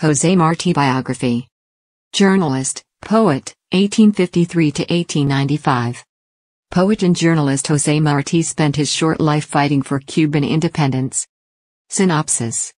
Jose Marti Biography. Journalist, poet, 1853 to 1895. Poet and journalist Jose Marti spent his short life fighting for Cuban independence. Synopsis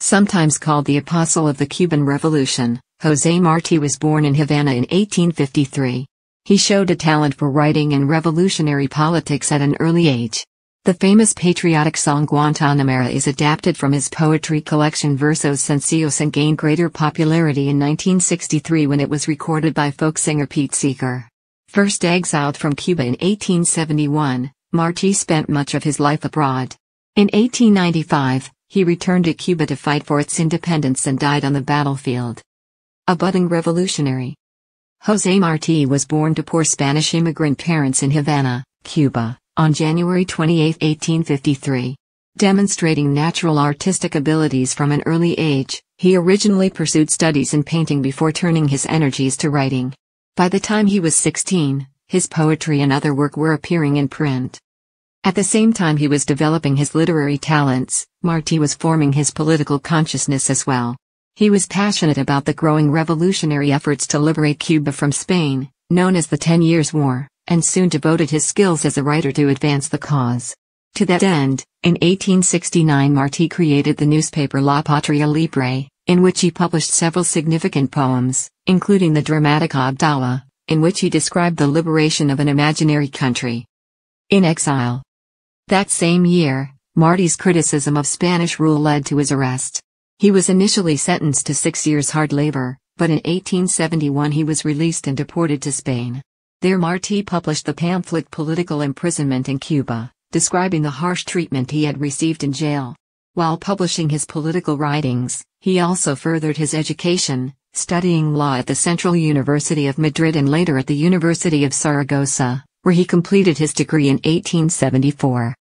Sometimes called the Apostle of the Cuban Revolution, Jose Marti was born in Havana in 1853. He showed a talent for writing and revolutionary politics at an early age. The famous patriotic song Guantanamera is adapted from his poetry collection Versos Sencillos and gained greater popularity in 1963 when it was recorded by folk singer Pete Seeger. First exiled from Cuba in 1871, Marti spent much of his life abroad. In 1895, he returned to Cuba to fight for its independence and died on the battlefield. A budding revolutionary. Jose Marti was born to poor Spanish immigrant parents in Havana, Cuba on January 28, 1853. Demonstrating natural artistic abilities from an early age, he originally pursued studies in painting before turning his energies to writing. By the time he was 16, his poetry and other work were appearing in print. At the same time he was developing his literary talents, Marti was forming his political consciousness as well. He was passionate about the growing revolutionary efforts to liberate Cuba from Spain, known as the Ten Years' War and soon devoted his skills as a writer to advance the cause. To that end, in 1869 Marti created the newspaper La Patria Libre, in which he published several significant poems, including the dramatic Abdallah, in which he described the liberation of an imaginary country. In exile. That same year, Marti's criticism of Spanish rule led to his arrest. He was initially sentenced to six years hard labor, but in 1871 he was released and deported to Spain. There Marti published the pamphlet Political Imprisonment in Cuba, describing the harsh treatment he had received in jail. While publishing his political writings, he also furthered his education, studying law at the Central University of Madrid and later at the University of Saragossa, where he completed his degree in 1874.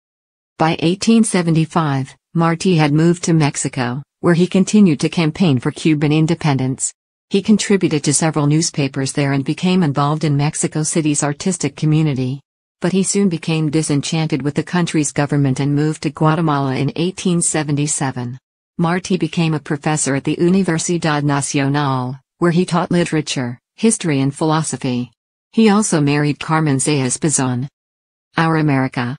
By 1875, Marti had moved to Mexico, where he continued to campaign for Cuban independence. He contributed to several newspapers there and became involved in Mexico City's artistic community. But he soon became disenchanted with the country's government and moved to Guatemala in 1877. Marti became a professor at the Universidad Nacional, where he taught literature, history and philosophy. He also married Carmen Zayas Bazán. Our America.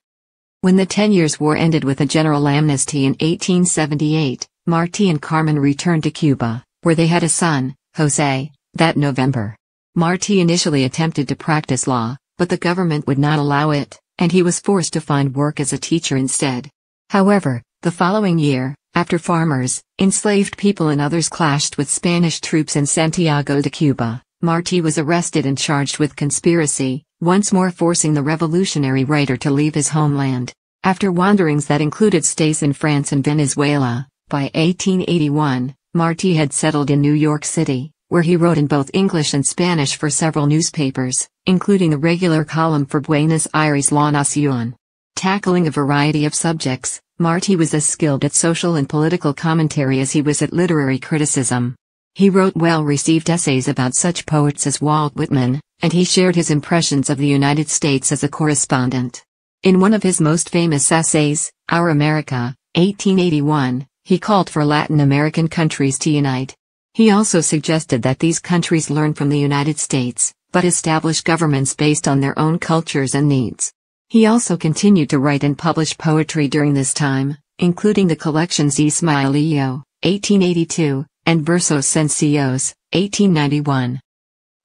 When the Ten Years' War ended with a general amnesty in 1878, Marti and Carmen returned to Cuba, where they had a son, Jose, that November. Marti initially attempted to practice law, but the government would not allow it, and he was forced to find work as a teacher instead. However, the following year, after farmers, enslaved people and others clashed with Spanish troops in Santiago de Cuba, Marti was arrested and charged with conspiracy, once more forcing the revolutionary writer to leave his homeland. After wanderings that included stays in France and Venezuela, by 1881, Marti had settled in New York City, where he wrote in both English and Spanish for several newspapers, including the regular column for Buenos Aires La Nación. Tackling a variety of subjects, Marti was as skilled at social and political commentary as he was at literary criticism. He wrote well received essays about such poets as Walt Whitman, and he shared his impressions of the United States as a correspondent. In one of his most famous essays, Our America, 1881, he called for Latin American countries to unite. He also suggested that these countries learn from the United States, but establish governments based on their own cultures and needs. He also continued to write and publish poetry during this time, including the collections Ismaelillo, 1882, and Versos Sencillos, 1891.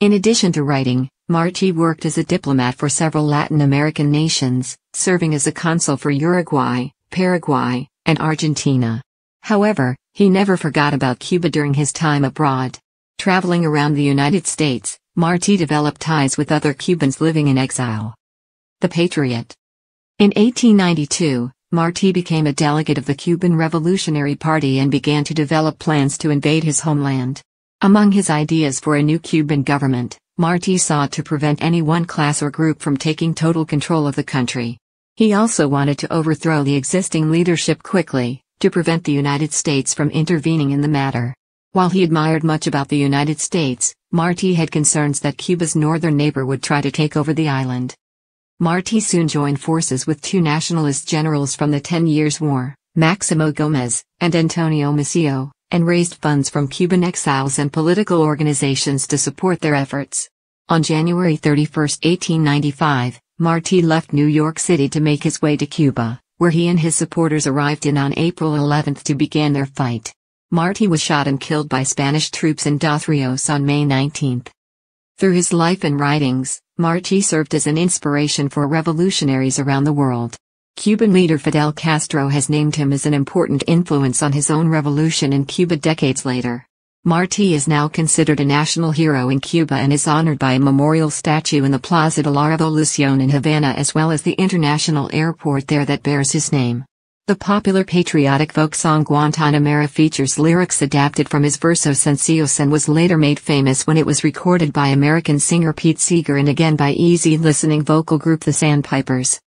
In addition to writing, Marti worked as a diplomat for several Latin American nations, serving as a consul for Uruguay, Paraguay, and Argentina. However, he never forgot about Cuba during his time abroad. Traveling around the United States, Marti developed ties with other Cubans living in exile. The Patriot. In 1892, Marti became a delegate of the Cuban Revolutionary Party and began to develop plans to invade his homeland. Among his ideas for a new Cuban government, Marti sought to prevent any one class or group from taking total control of the country. He also wanted to overthrow the existing leadership quickly, to prevent the United States from intervening in the matter. While he admired much about the United States, Marti had concerns that Cuba's northern neighbor would try to take over the island. Marti soon joined forces with two nationalist generals from the Ten Years' War, Maximo Gomez and Antonio Maceo, and raised funds from Cuban exiles and political organizations to support their efforts. On January 31, 1895, Martí left New York City to make his way to Cuba, where he and his supporters arrived in on April 11 to begin their fight. Martí was shot and killed by Spanish troops in Dos Ríos on May 19. Through his life and writings, Martí served as an inspiration for revolutionaries around the world. Cuban leader Fidel Castro has named him as an important influence on his own revolution in Cuba decades later. Martí is now considered a national hero in Cuba and is honored by a memorial statue in the Plaza de la Revolucion in Havana as well as the international airport there that bears his name. The popular patriotic folk song Guantanamera features lyrics adapted from his versos sencillos and was later made famous when it was recorded by American singer Pete Seeger and again by easy listening vocal group The Sandpipers.